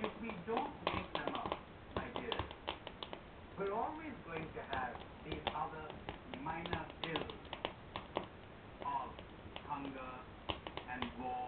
If we don't make them up, ideas, we're always going to have these other minor ills of hunger and war.